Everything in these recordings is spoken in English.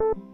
you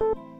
you